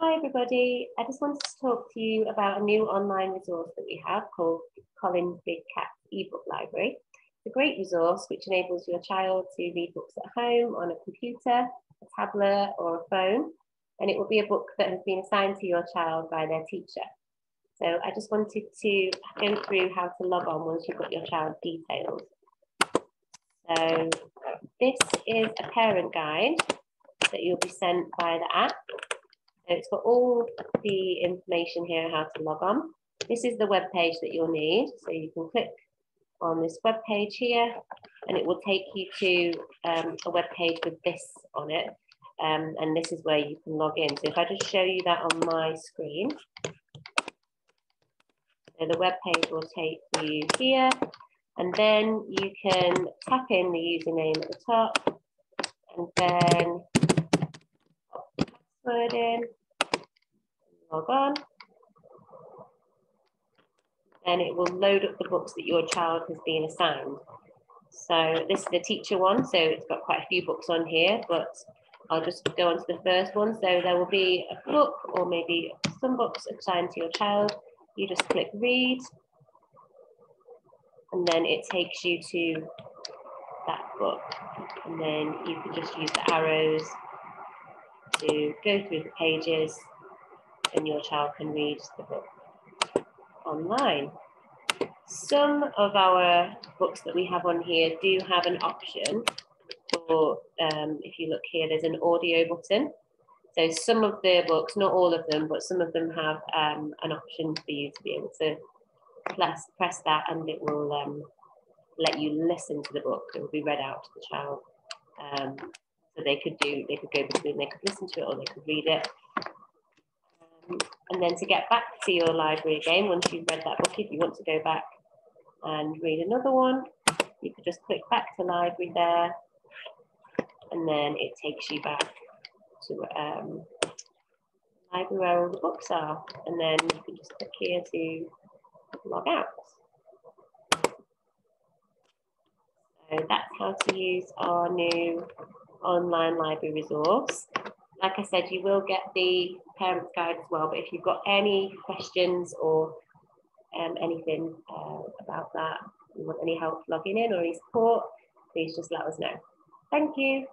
Hi everybody, I just wanted to talk to you about a new online resource that we have called Collins Big Cat ebook library. It's a great resource which enables your child to read books at home on a computer, a tablet or a phone, and it will be a book that has been assigned to your child by their teacher. So I just wanted to go through how to log on once you've got your child details. So this is a parent guide that you'll be sent by the app it's got all the information here how to log on. This is the web page that you'll need. So you can click on this web page here and it will take you to um, a web page with this on it. Um, and this is where you can log in. So if I just show you that on my screen, so the web page will take you here and then you can tap in the username at the top and then the password in log on. And it will load up the books that your child has been assigned. So this is the teacher one, so it's got quite a few books on here, but I'll just go on to the first one. So there will be a book or maybe some books assigned to your child. You just click read, and then it takes you to that book. And then you can just use the arrows to go through the pages and your child can read the book online. Some of our books that we have on here do have an option for, um, if you look here, there's an audio button. So some of the books, not all of them, but some of them have um, an option for you to be able to press, press that and it will um, let you listen to the book. It will be read out to the child. Um, so they could do, they could go between, they could listen to it or they could read it. And then to get back to your library again, once you've read that book, if you want to go back and read another one, you could just click back to library there, and then it takes you back to um, library where all the books are. And then you can just click here to log out. So that's how to use our new online library resource like I said, you will get the parents guide as well. But if you've got any questions or um, anything uh, about that, you want any help logging in or any support, please just let us know. Thank you.